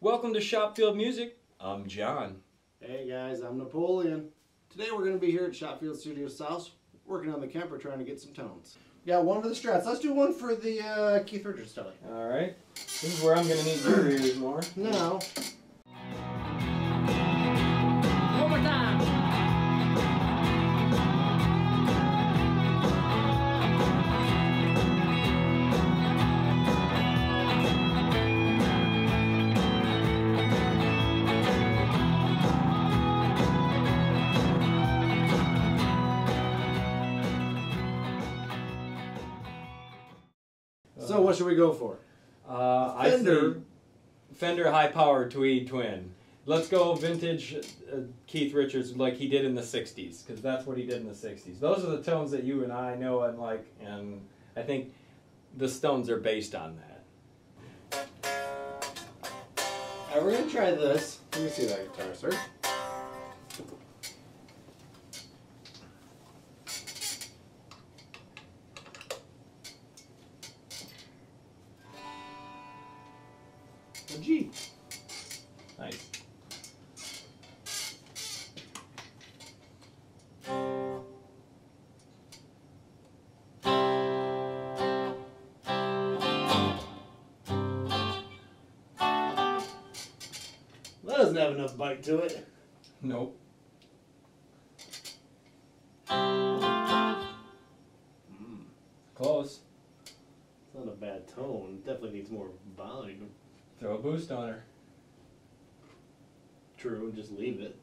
Welcome to Schopfield Music. I'm John. Hey guys, I'm Napoleon. Today we're going to be here at Schopfield Studio South working on the Kemper trying to get some tones. Got one for the Strats. Let's do one for the uh, Keith Richards Tele. All right. This is where I'm going to need your ears more. Now, what should we go for? Uh, I Fender. say Fender high power tweed twin. Let's go vintage uh, Keith Richards like he did in the 60s because that's what he did in the 60s. Those are the tones that you and I know and like and I think the Stones are based on that. Alright, we're going to try this. Let me see that guitar, sir. Doesn't have enough bite to it. Nope. Mm, Close. it's not a bad tone. Definitely needs more volume. Throw a boost on her. True, and just leave it.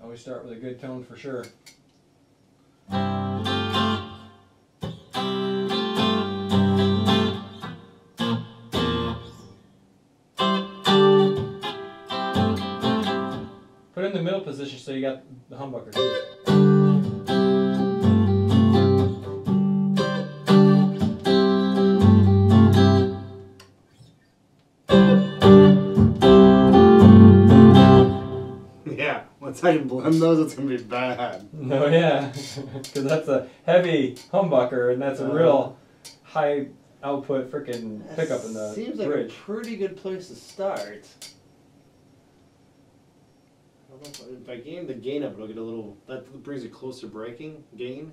Always start with a good tone for sure. Middle position so you got the humbucker too. Yeah, once I can blend those, it's gonna be bad. No, yeah, because that's a heavy humbucker and that's a uh-huh. real high output freaking pickup in the Seems like bridge. a pretty good place to start. If I gain the gain up, it'll get a little. That brings it closer breaking gain.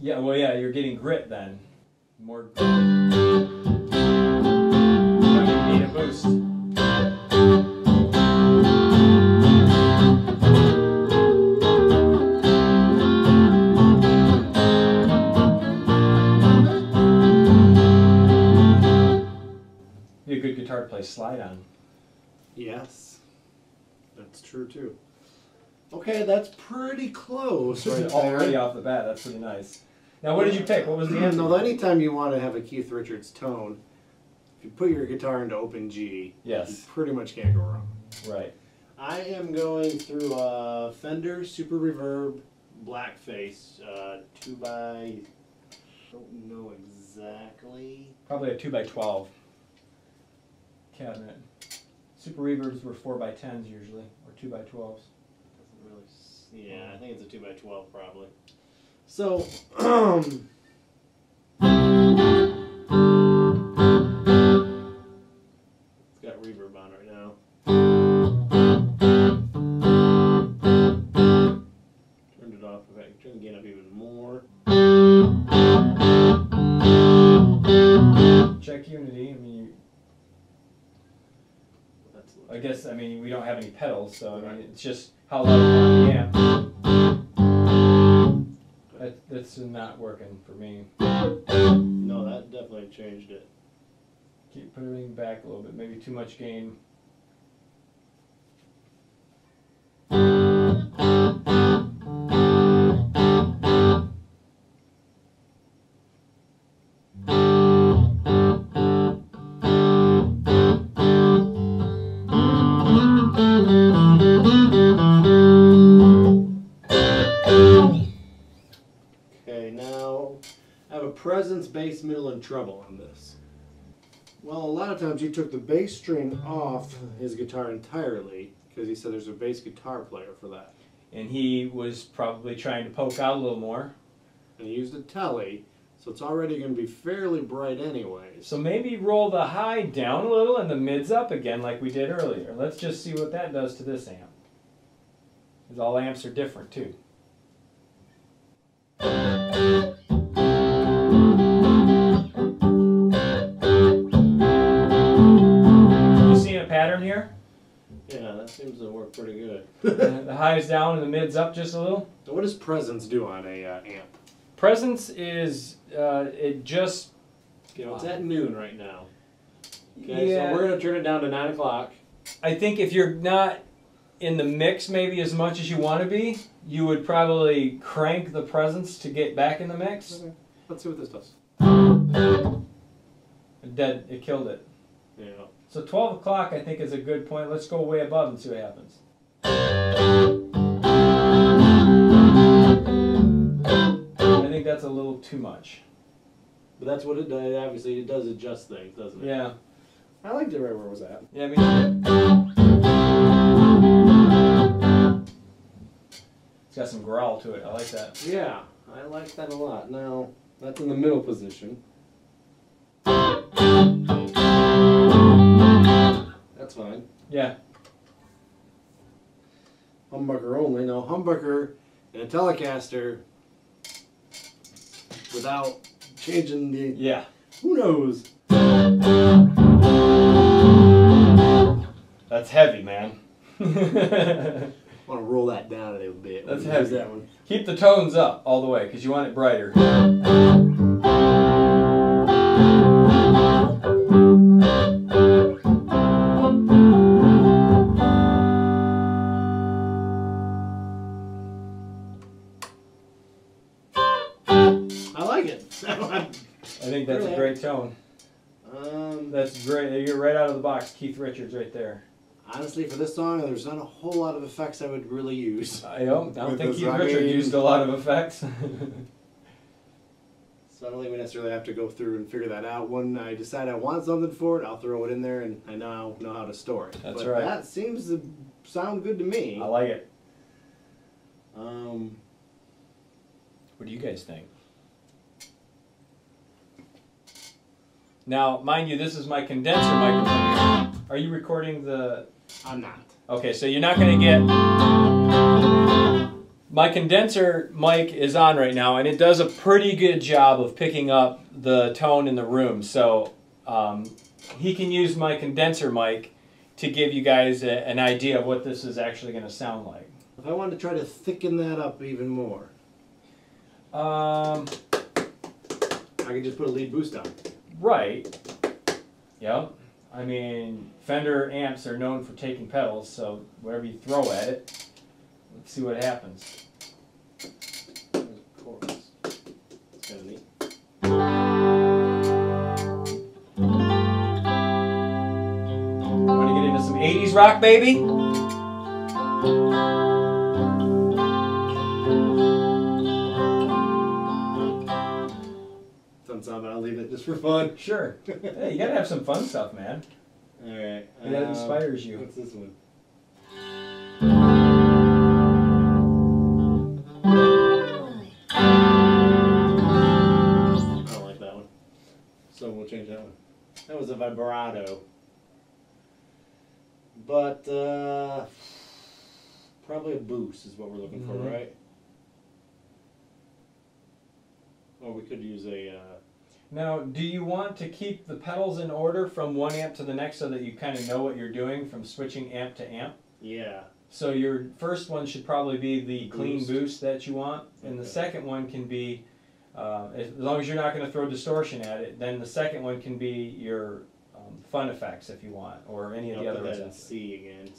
Yeah, well, yeah, you're getting grit then. More. True. Okay, that's pretty close right Already there. off the bat, that's pretty nice. Now, what did you pick? What was the answer? No, anytime you want to have a Keith Richards tone, if you put your guitar into open G, yes. you pretty much can't go wrong. right. I am going through a Fender Super Reverb Blackface, uh, two by. Don't know exactly. Probably a 2x12 cabinet. Super reverbs were 4x10s usually, or 2x12s. Doesn't really. s- Yeah, I think it's a two by twelve probably. So, um, mean we don't have any pedals, so I mean it's just how loud the amp. That, that's not working for me. no, that definitely changed it. Keep putting back a little bit, maybe too much gain. Bass, middle, and treble on this. Well, a lot of times he took the bass string off his guitar entirely because he said there's a bass guitar player for that. And he was probably trying to poke out a little more. And he used a Tele, So it's already going to be fairly bright anyway. So maybe roll the high down a little and the mids up again like we did earlier. Let's just see what that does to this amp. Because all amps are different too. Pretty good. The highs down and the mids up just a little. So what does presence do on a uh, amp? Presence is uh, it just You know, it's at noon right now. Okay, yeah. so we're gonna turn it down to nine o'clock. I think if you're not in the mix maybe as much as you want to be, you would probably crank the presence to get back in the mix. Okay. Let's see what this does. Dead, it killed it. Yeah. So 12 o'clock I think is a good point. Let's go way above and see what happens. I think that's a little too much. But that's what it does. Obviously, it does adjust things, doesn't it? Yeah. I liked it right where it was at. Yeah, I mean. It's got some growl to it. I like that. Yeah, I like that a lot. Now, that's in the middle position. That's fine. Yeah. Humbucker only. Now, humbucker and a Telecaster without changing the. Yeah. Who knows? That's heavy, man. I want to roll that down a little bit. That's Here's heavy. that one. Keep the tones up all the way because you want it brighter. Great tone. um, That's great. You're right out of the box, Keith Richards, right there. honestly, for this song, there's not a whole lot of effects I would really use. I don't, I don't think Keith Richards used a lot of effects. So I don't think we necessarily have to go through and figure that out. When I decide I want something for it, I'll throw it in there, and I now know how to store it. That's but right. That seems to sound good to me. I like it. Um, What do you guys think? Now, mind you, this is my condenser microphone. Are you recording the I'm not. Okay, so you're not going to get. My condenser mic is on right now, and it does a pretty good job of picking up the tone in the room. So um, he can use my condenser mic to give you guys a, an idea of what this is actually going to sound like. If I wanted to try to thicken that up even more, Um, I could just put a lead boost on. Right. Yep. I mean, Fender amps are known for taking pedals, so whatever you throw at it, let's see what happens. Want to get into some 80s rock, baby? Just for fun. Sure. Hey, you gotta have some fun stuff, man. All right. That um, inspires you. What's this one? I don't like that one. So we'll change that one. That was a vibrato. But uh, probably a boost is what we're looking Mhm. for, right? Or we could use a. Uh, Now, do you want to keep the pedals in order from one amp to the next so that you kind of know what you're doing from switching amp to amp? yeah. So your first one should probably be the clean Boost. boost that you want, and the second one can be, uh, as long as you're not going to throw distortion at it, then the second one can be your um, fun effects if you want, or any of the I'll other that in ones. C again.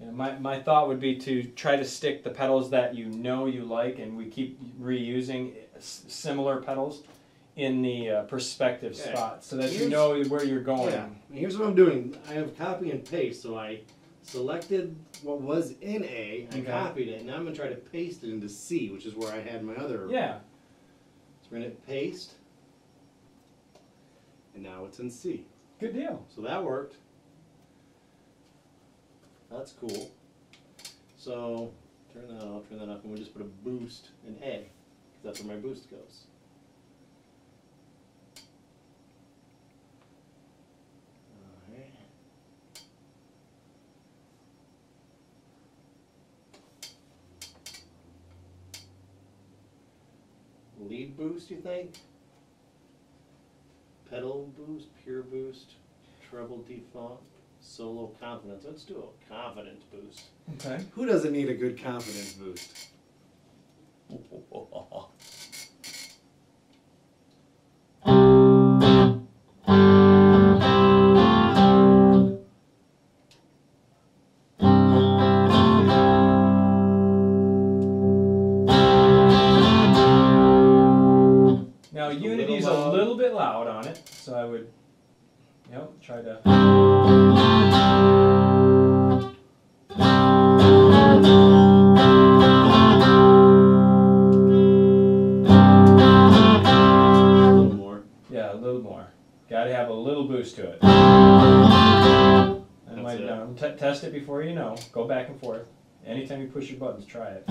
Yeah, my, my thought would be to try to stick the pedals that you know you like, and we keep reusing s- similar pedals in the uh, perspective Okay. spot so that you know where you're going. Yeah. Here's what I'm doing. I have copy and paste, so I selected what was in A, I Okay. copied it, and now I'm gonna try to paste it into C, which is where I had my other. Yeah. So we're gonna hit paste, and now it's in C. Good deal. So that worked. That's cool. So turn that off, turn that off, and we'll just put a boost in A, 'cause that's where my boost goes. Boost, you think? Pedal boost, pure boost, treble default, solo confidence. Let's do a confidence boost. Okay. Who doesn't need a good confidence boost? to have a little boost to it. I That's might it. um, t- test it before you know. Go back and forth. Anytime you push your buttons, try it.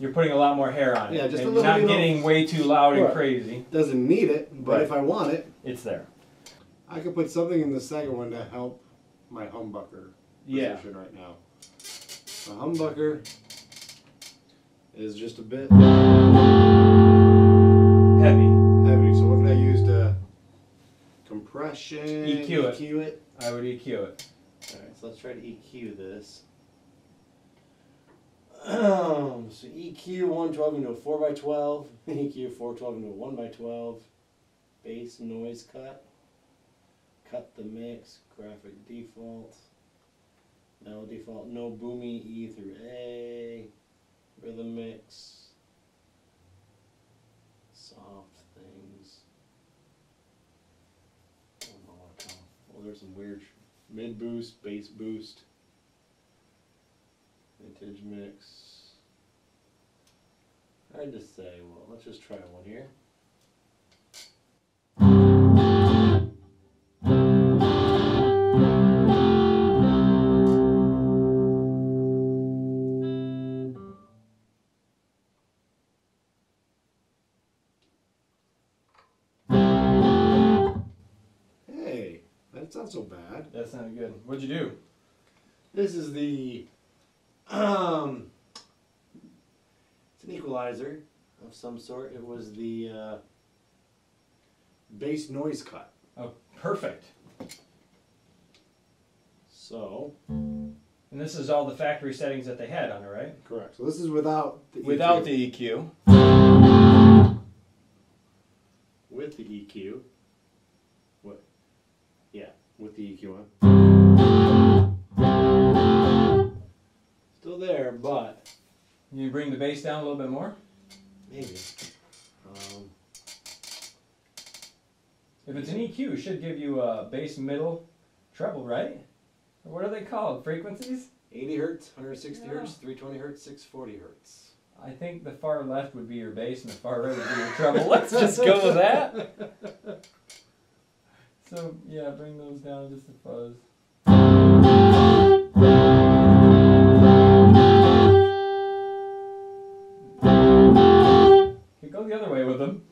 You're putting a lot more hair on it. Yeah, just a little, not you know- getting way too loud and crazy. Doesn't need it, but Right. if I want it, It's there. I could put something in the second one to help my humbucker Yeah. right now. The humbucker is just a bit Heavy. heavy, so what can I use to compression? EQ it. EQ it. I would EQ it. Alright, so let's try to EQ this. Um, so EQ 112 into a 4x12, EQ 412 into a 1x12, bass noise cut, cut the mix, graphic default, melody default, no boomy E through A, rhythm mix, soft things. I. Well, there's some weird mid boost, bass boost, vintage mix. Hard just say. Well, let's just try one here. That's not so bad. That's not good. What'd you do? This is the um it's an equalizer of some sort. It was the uh, bass noise cut. Oh, perfect. So And this is all the factory settings that they had on it, right? correct. So this is without the Without EQ. the EQ. with the EQ. With the EQ on. Still there, but You bring the bass down a little bit more. maybe. Um, If it's an EQ, it should give you a bass, middle, treble, right? What are they called? Frequencies? 80 hertz, 160 Yeah. hertz, 320 hertz, 640 hertz. I think the far left would be your bass and the far right would be your treble. Let's just go with that. So yeah, bring those down just a fuzz. Okay, go the other way with them.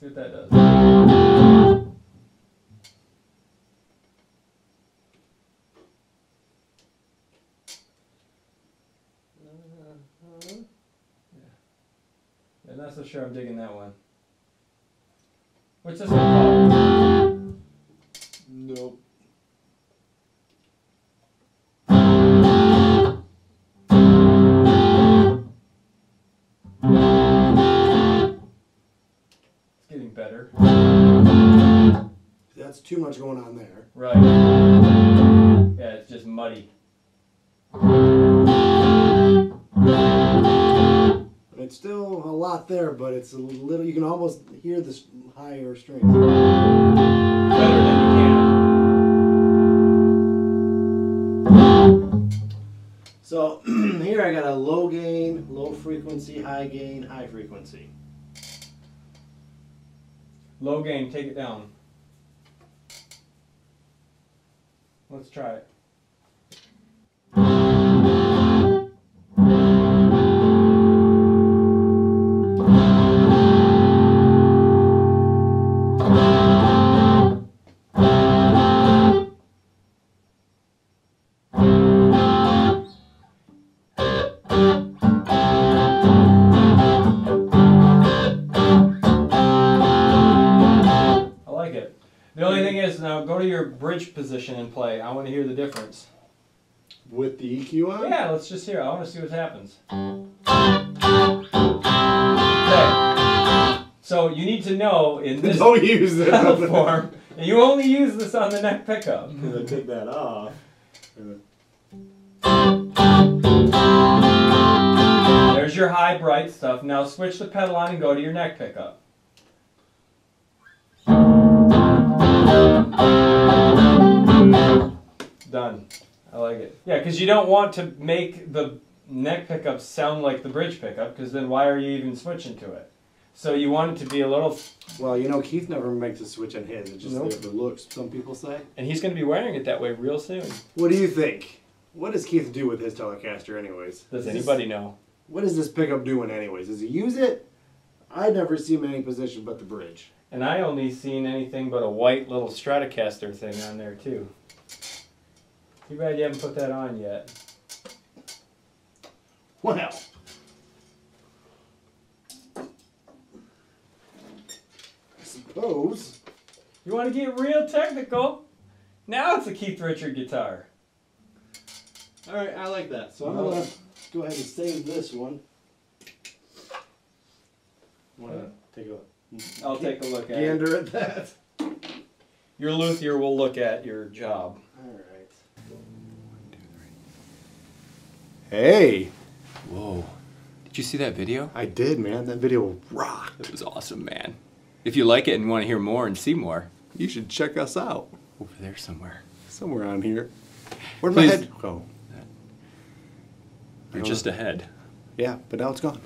See what that does. Uh -huh. yeah. I'm not so sure I'm digging that one. What's this one called? Nope. It's getting better. That's too much going on there. Right. Yeah, it's just muddy. It's still a lot there, but it's a little. You can almost hear the s- higher strings. Better than you can. So here I got a low gain, low frequency, high gain, high frequency. Low gain, take it down. Let's try it. Your bridge position and play. I want to hear the difference. With the EQ on? Yeah, let's just hear. it. I want to see what happens. Okay. So you need to know in this Don't use it. pedal form, and you only use this on the neck pickup. Because I take that off. There's your high bright stuff. Now switch the pedal on and go to your neck pickup. Done. I like it. Yeah, because you don't want to make the neck pickup sound like the bridge pickup, because then why are you even switching to it? So you want it to be a little, Well, you know, Keith never makes a switch on his. It's just Nope. the looks, some people say. and he's going to be wearing it that way real soon. What do you think? What does Keith do with his Telecaster, anyways? Does Is this- anybody know? What is this pickup doing, anyways? Does he use it? I never see him in any position but the bridge. And I only seen anything but a white little Stratocaster thing on there too. Too bad you haven't put that on yet. Well. I suppose. You want to get real technical? Now it's a Keith Richard guitar. All right, I like that. So I'm gonna go ahead and save this one. Wanna take a I'll take a look at it. gander at that? Your luthier will look at your job. All right. Hey, Whoa. Did you see that video? I did, man. That video rocked. It was awesome, man. If you like it and want to hear more and see more, You should check us out over there somewhere. somewhere on here. Where'd my Please. head go? You're just ahead. Yeah, but now it's gone.